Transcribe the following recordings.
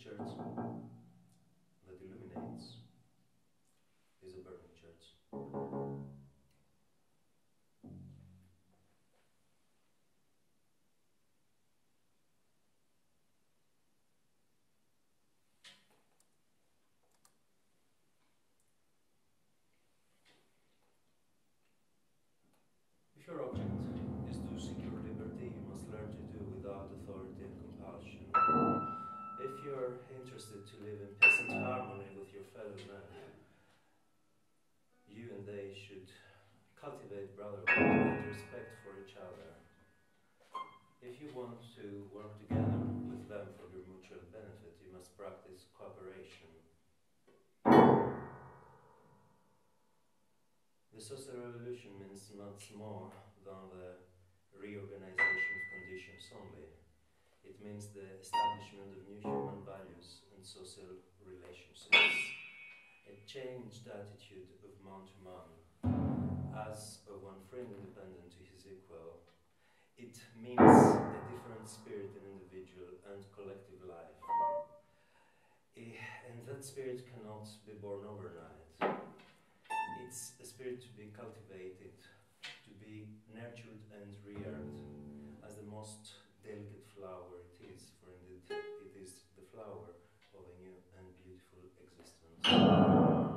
Church that illuminates is a burning church. If your object live in peace and uh, harmony with your fellow men, you and they should cultivate brotherhood and respect for each other. If you want to work together with them for your mutual benefit, you must practice cooperation. The social revolution means much more than the reorganization of conditions only. It means the establishment of new human social relationships. A changed attitude of man to man, as of one free and independent to his equal. It means a different spirit in individual and collective life. And that spirit cannot be born overnight. It's a spirit to be cultivated, to be nurtured and reared as the most delicate flower it is, for indeed it is the flower of a new and beautiful existence. People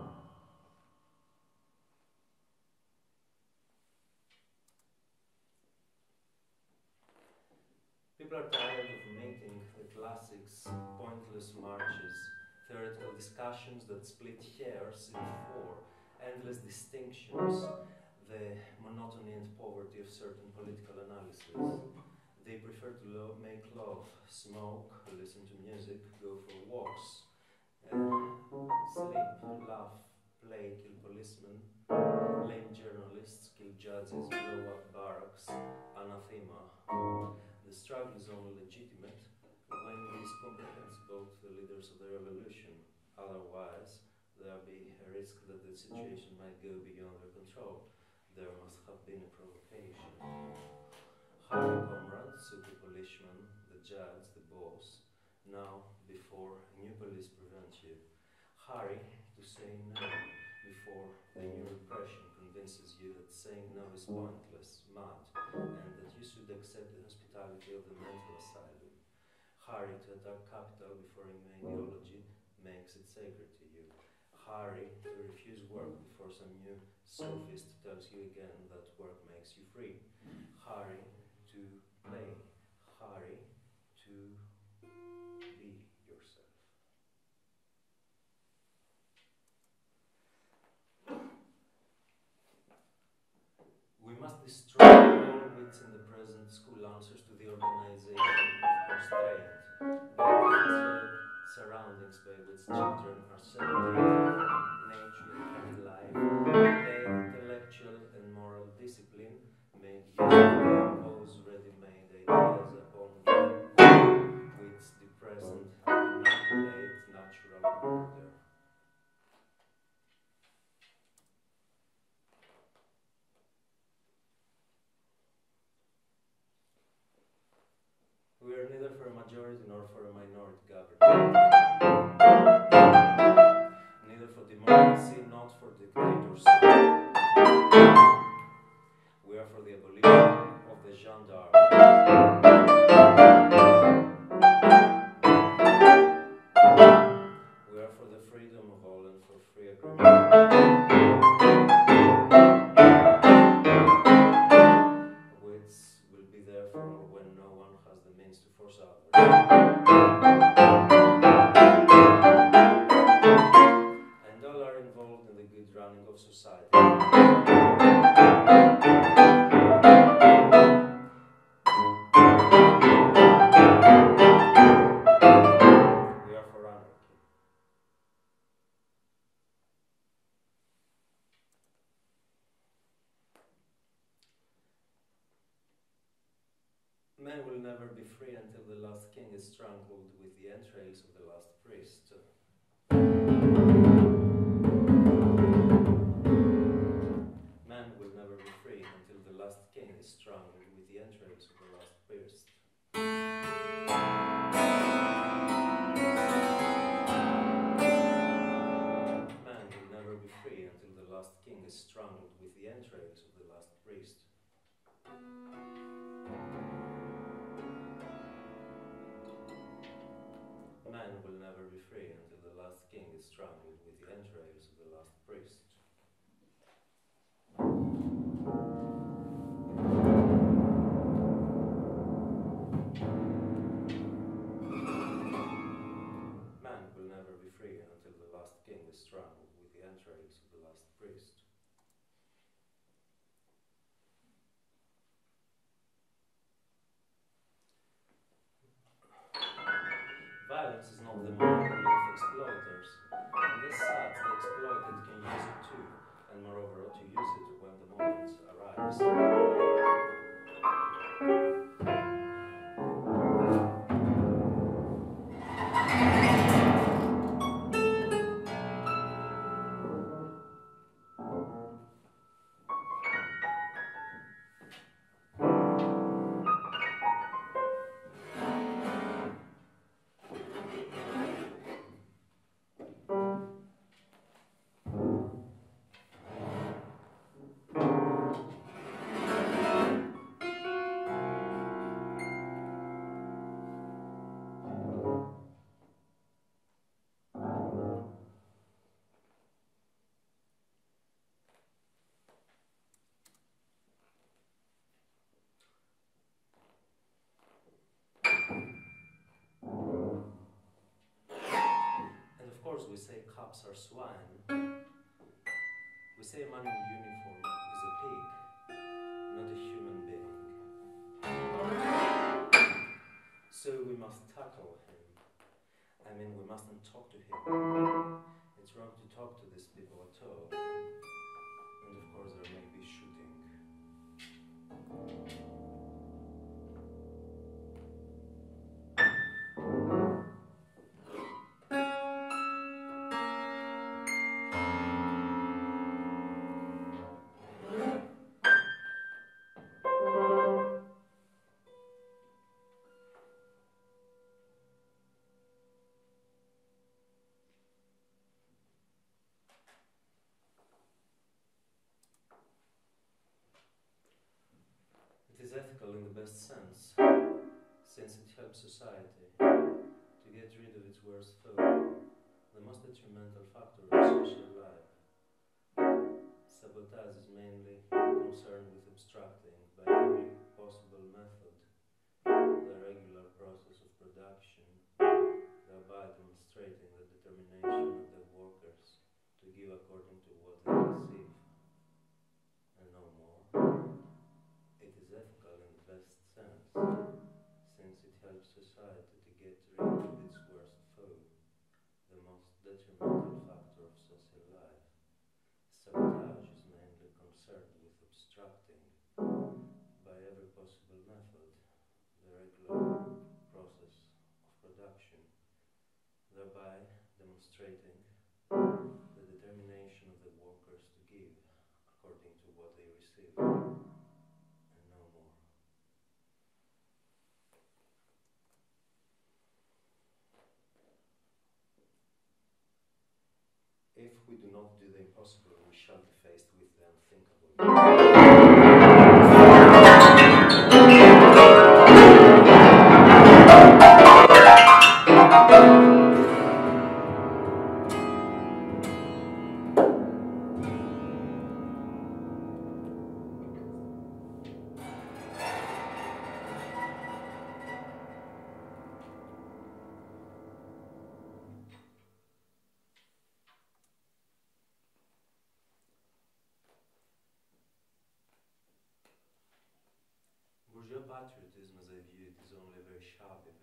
are tired of making the classics, pointless marches, theoretical discussions that split hairs in four, endless distinctions, the monotony and poverty of certain political analysis. They prefer to lo- make love, smoke, listen to music, go for walks, sleep, laugh, play, kill policemen, lame journalists, kill judges, blow up barracks, anathema. The struggle is only legitimate when this comprehends both the leaders of the revolution. Otherwise, there will be a risk that the situation might go beyond their control. There must have been a provocation. Harry comrades, the policeman, the judge, the boss. Now, before a new police prevents you, hurry to say no before the new repression convinces you that saying no is pointless, mad, and that you should accept the hospitality of the mental asylum. Hurry to attack capital before a ideology makes it sacred to you. Hurry to refuse work before some new sophist tells you again that work makes you free. Hurry surroundings by which children are separated from nature and life. The intellectual and moral discipline made use of the impose ready-made ideas upon them which the present inoculate natural order. We are neither for a majority nor for a minority. Neither for democracy, not for dictatorship. We are for the abolition of the gendarme. Until the last king is strangled with the entrails of and moreover to use it when the moment arrives. We say cops are swine. We say a man in uniform is a pig, not a human being. So we must tackle him. I mean, we mustn't talk to him. It's wrong to talk to these people at all. Ethical in the best sense, since it helps society to get rid of its worst foe, the most detrimental factor of social life. Sabotage is mainly concerned with obstructing, by every possible method, the regular process of production, thereby demonstrating the determination of the workers to give according thereby demonstrating the determination of the workers to give according to what they receive and no more. If we do not do the impossible, we shall be faced with the unthinkable. Bourgeois patriotism, as I view it, is only very shabby, very